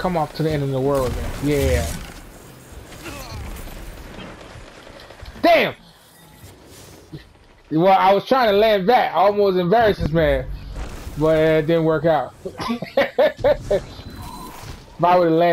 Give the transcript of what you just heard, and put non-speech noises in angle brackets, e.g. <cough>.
come off to the end of the world again. Yeah. Damn! Well, I was trying to land back. I almost embarrassed this man. But it didn't work out. <laughs> if I would have landed